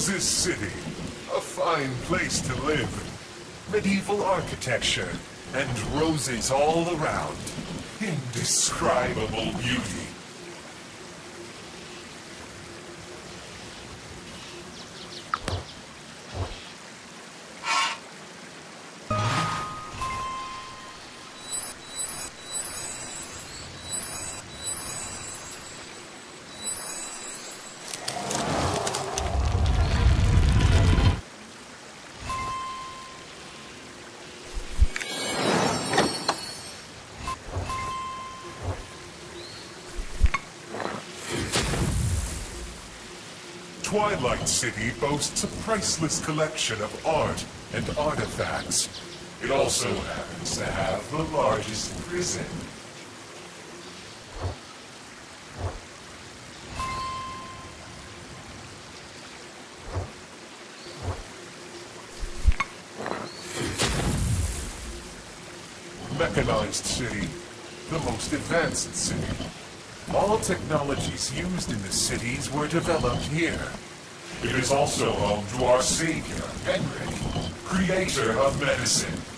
Roses City. A fine place to live. Medieval architecture and roses all around. Indescribable beauty. Twilight City boasts a priceless collection of art and artifacts. It also happens to have the largest prison. Mechanized City, the most advanced city. All technologies used in the cities were developed here. It is also home to our savior, Henrik, creator of medicine.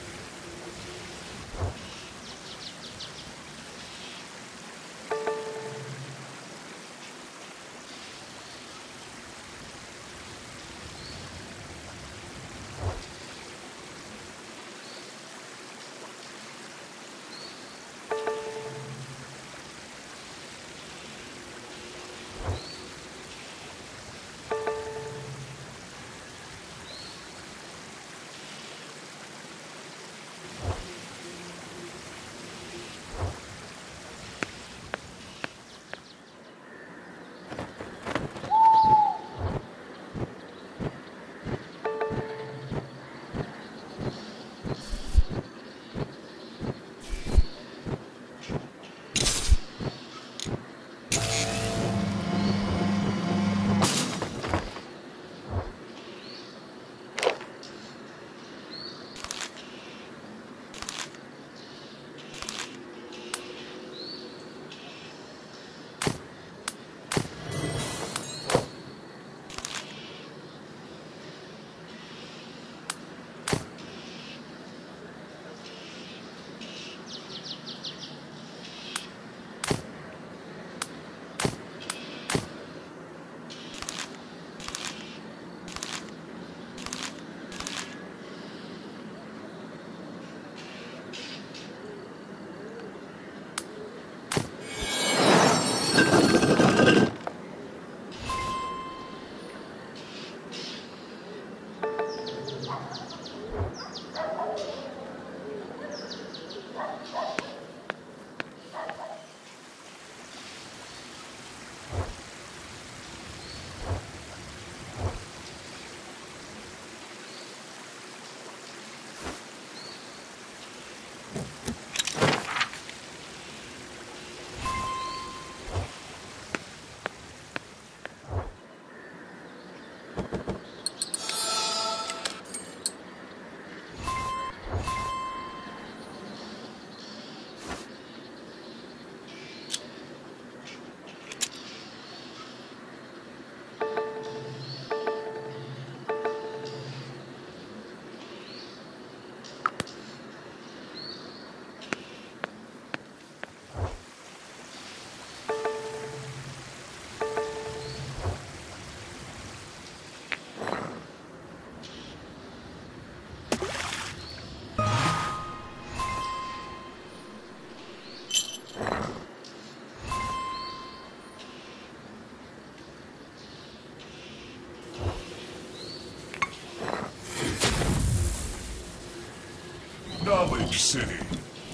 City,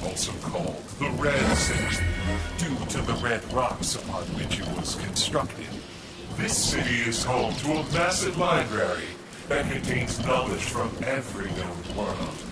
also called the Red City, due to the red rocks upon which it was constructed. This city is home to a massive library that contains knowledge from every known world.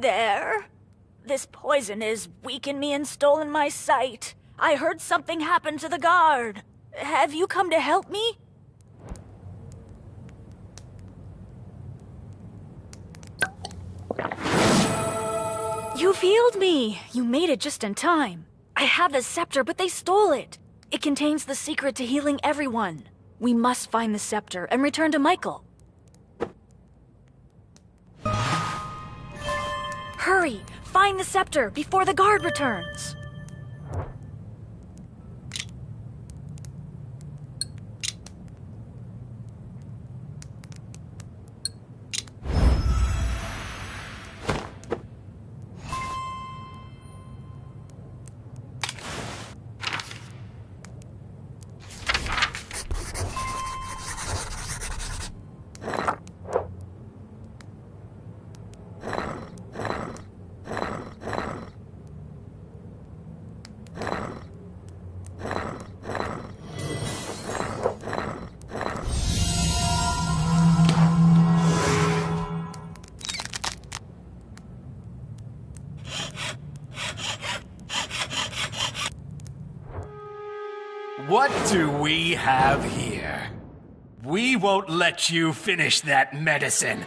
There? This poison is weakened me and stolen my sight. I heard something happen to the guard. Have you come to help me? You've healed me! You made it just in time. I have the scepter, but they stole it. It contains the secret to healing everyone. We must find the scepter and return to Michael. Hurry! Find the scepter before the guard returns! Won't let you finish that medicine.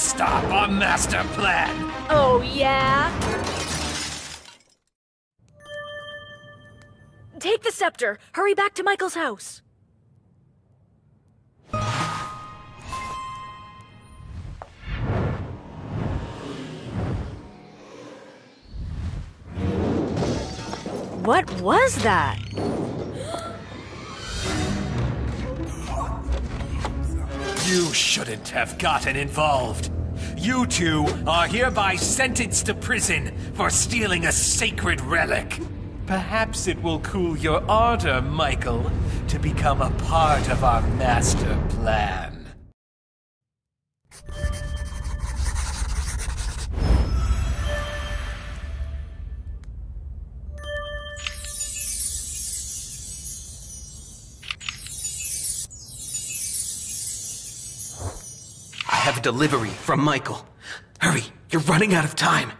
Stop our master plan. Oh, yeah? Take the scepter! Hurry back to Michael's house! What was that? You shouldn't have gotten involved. You two are hereby sentenced to prison for stealing a sacred relic. Perhaps it will cool your ardor, Michael, to become a part of our master plan. delivery from Michael. Hurry, you're running out of time.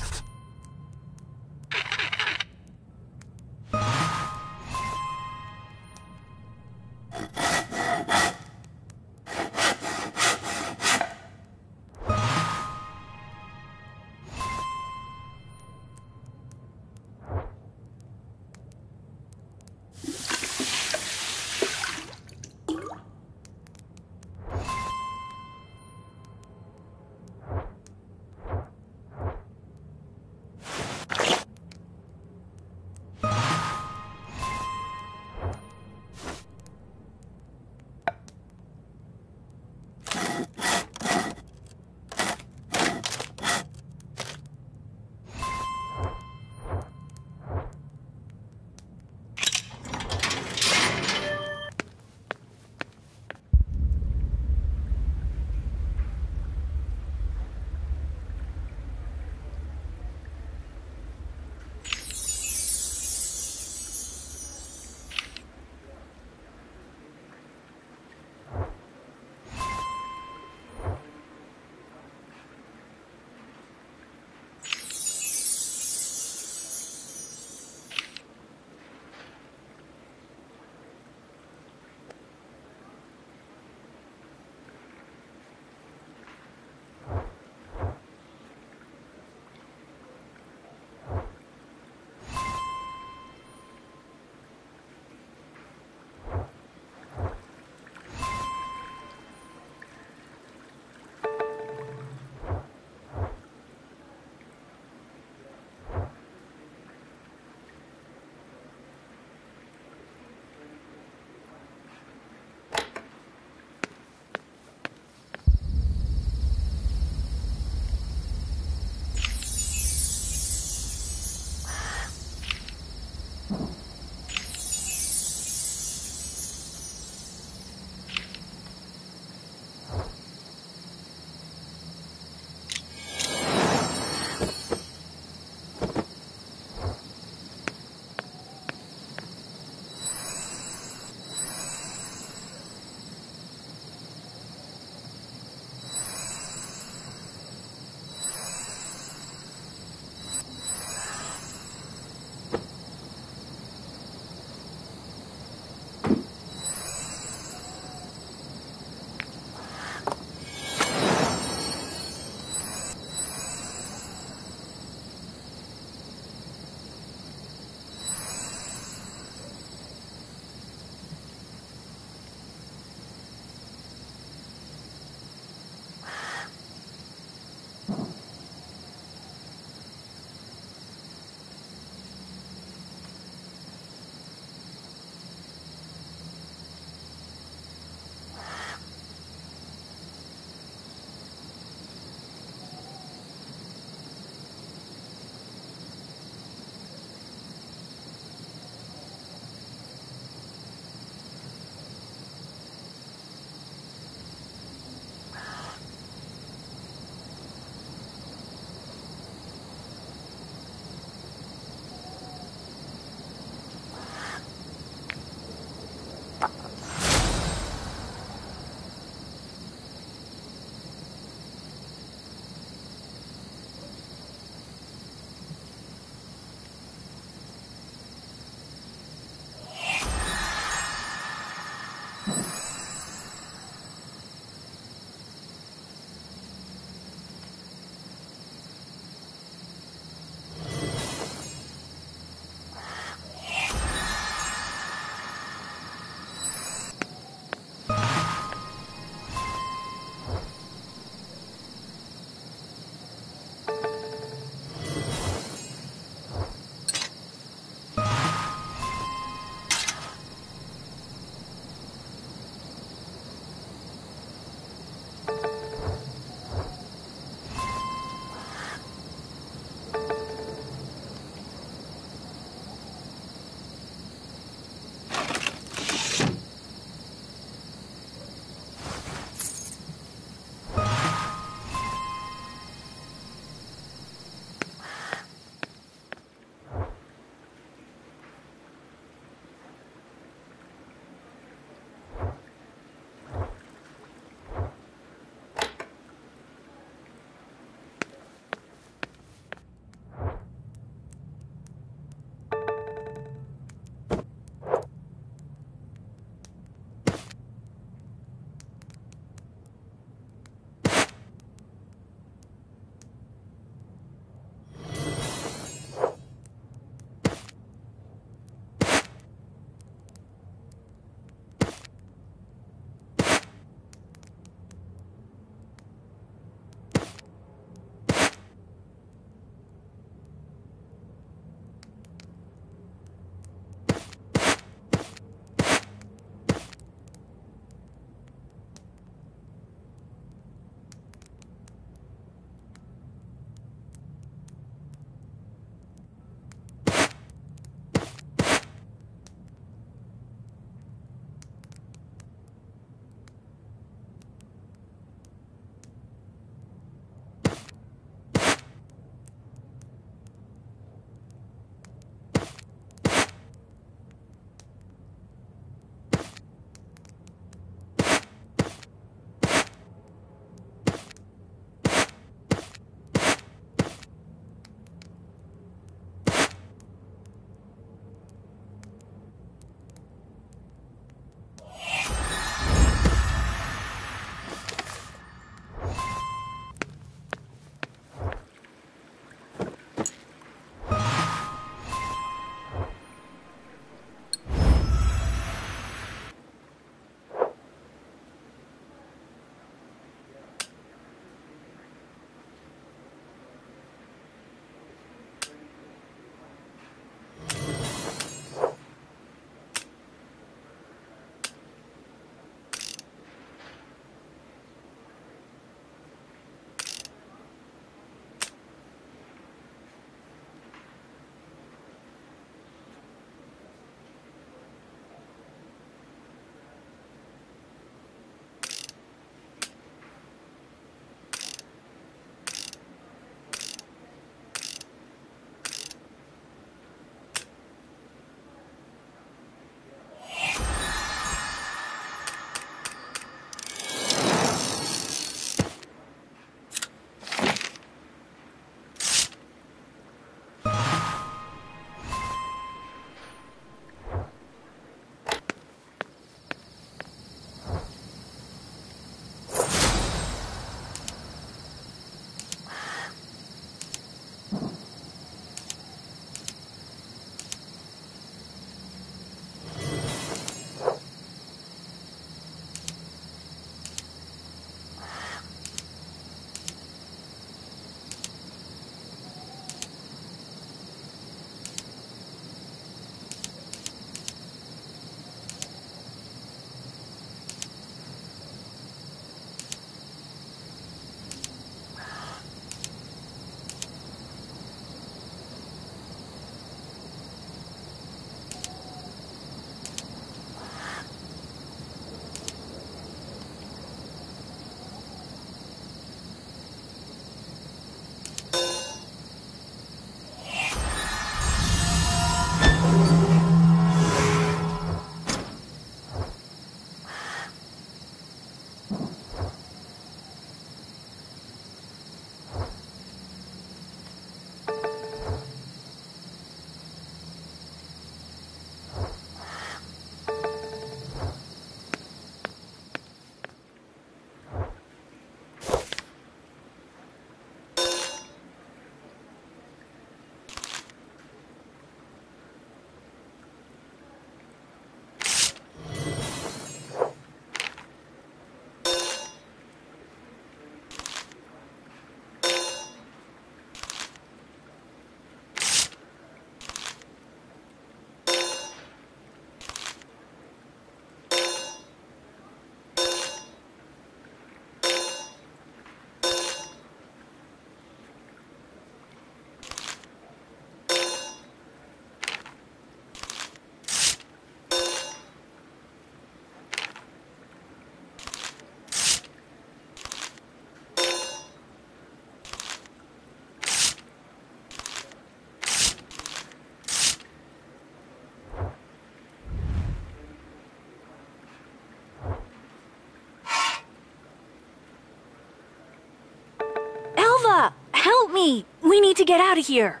Help me! We need to get out of here!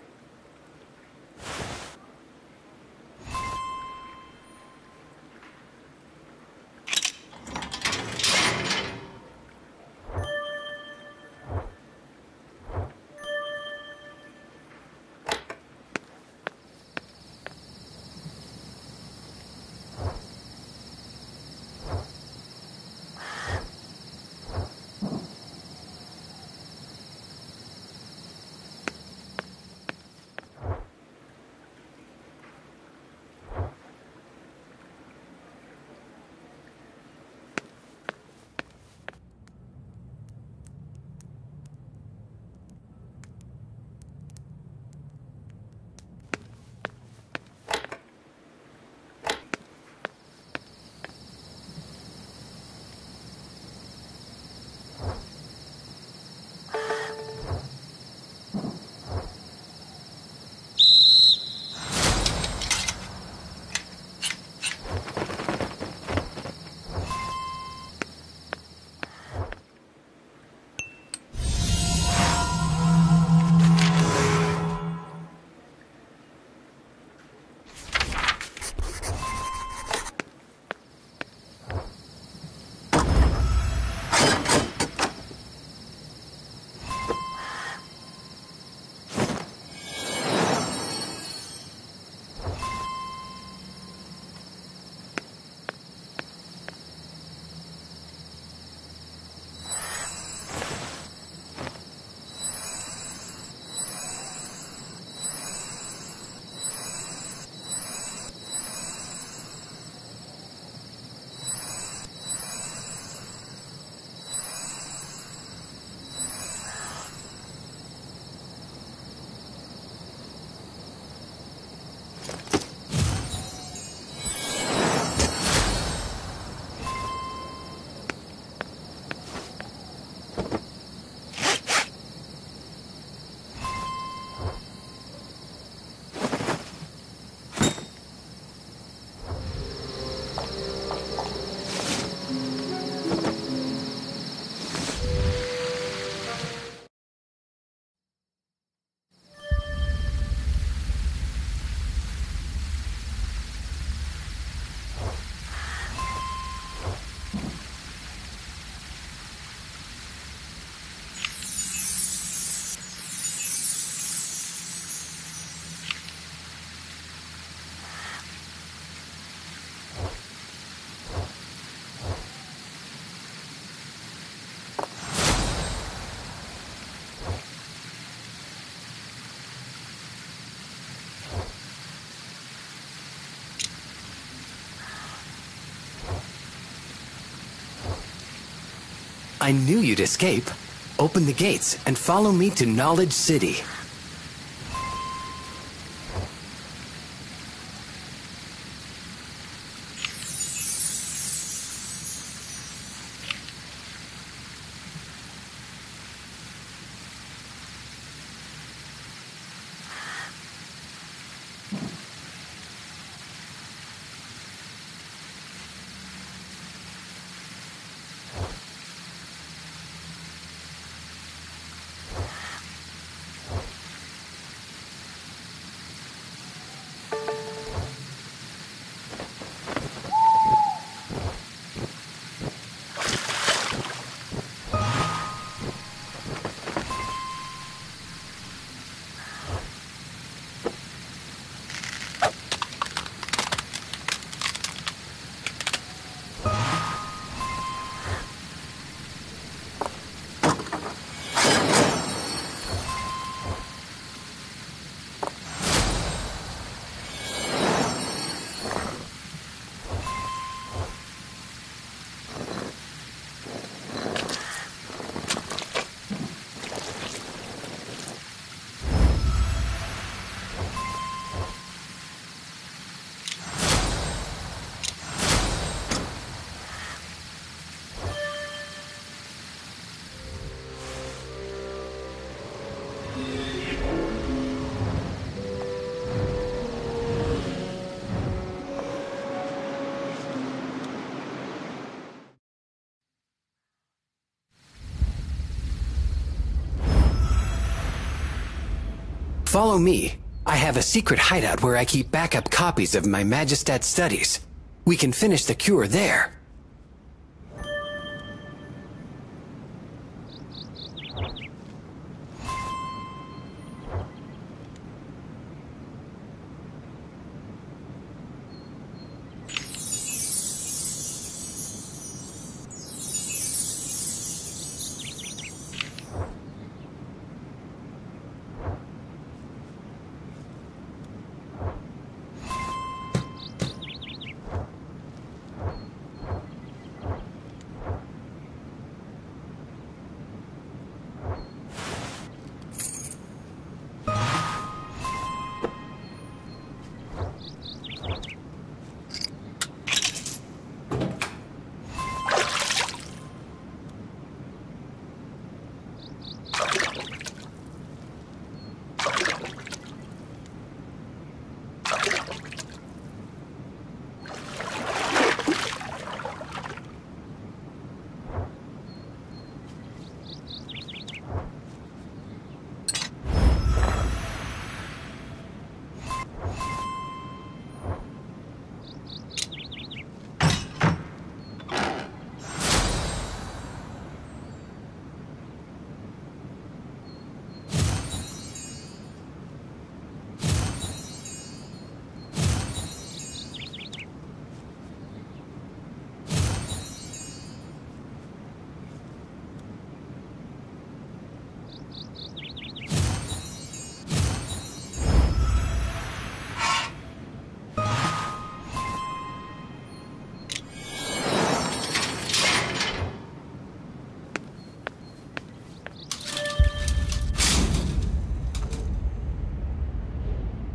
I knew you'd escape. Open the gates and follow me to Knowledge City. Follow me. I have a secret hideout where I keep backup copies of my Majestat studies. We can finish the cure there.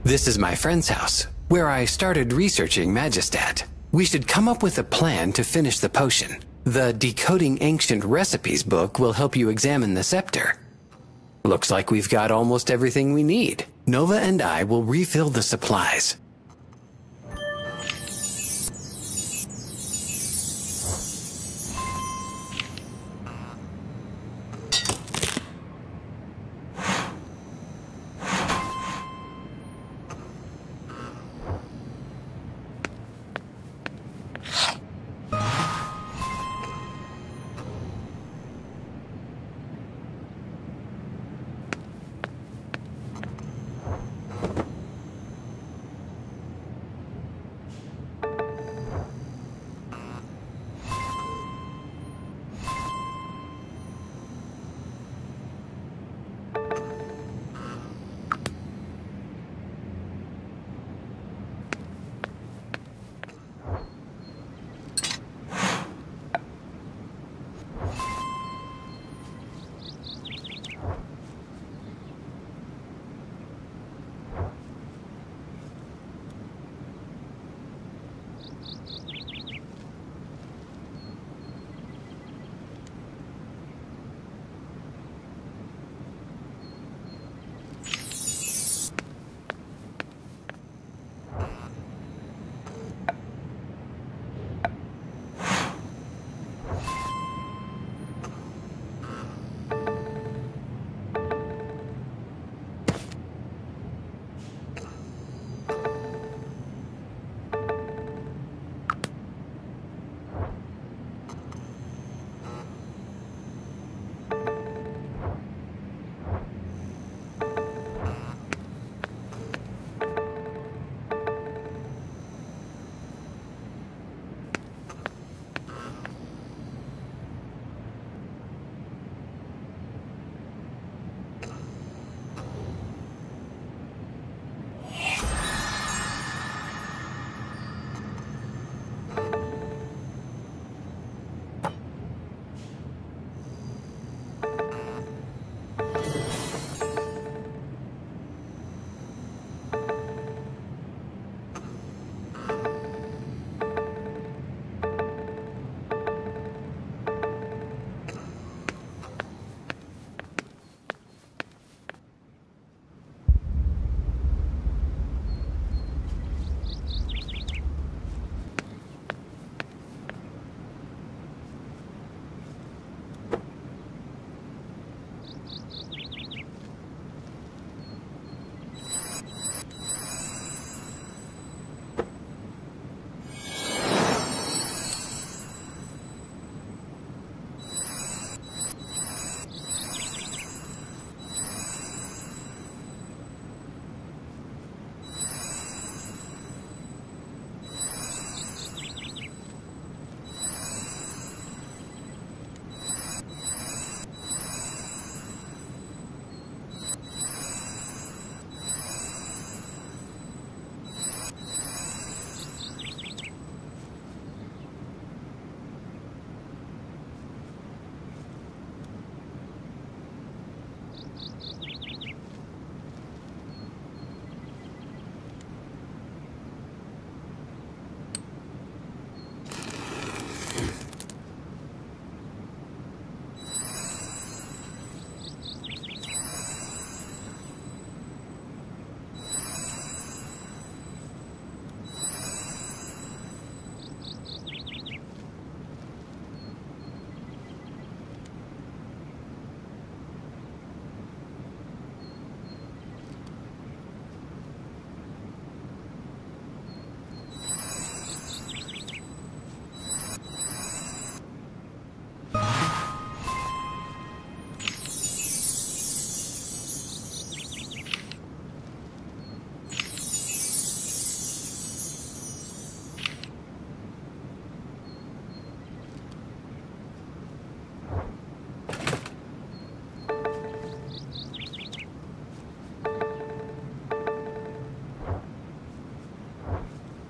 This is my friend's house, where I started researching Majestat. We should come up with a plan to finish the potion. The Decoding Ancient Recipes book will help you examine the scepter. Looks like we've got almost everything we need. Nova and I will refill the supplies.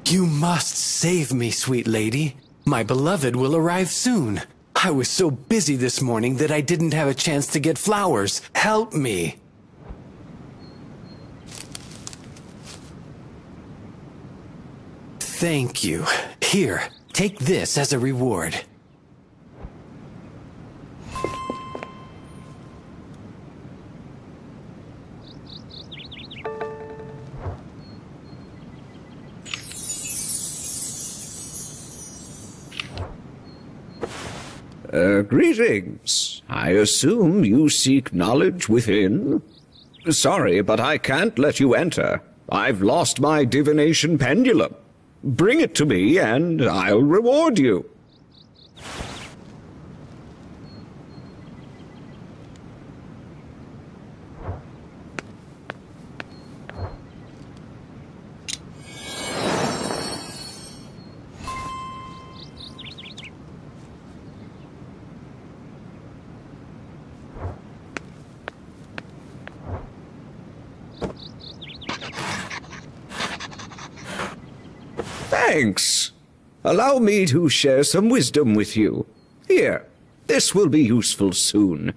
You must save me, sweet lady. My beloved will arrive soon. I was so busy this morning that I didn't have a chance to get flowers. Help me. Thank you. Here, take this as a reward. Greetings. I assume you seek knowledge within? Sorry, but I can't let you enter. I've lost my divination pendulum. Bring it to me, and I'll reward you. Thanks. Allow me to share some wisdom with you. Here, this will be useful soon.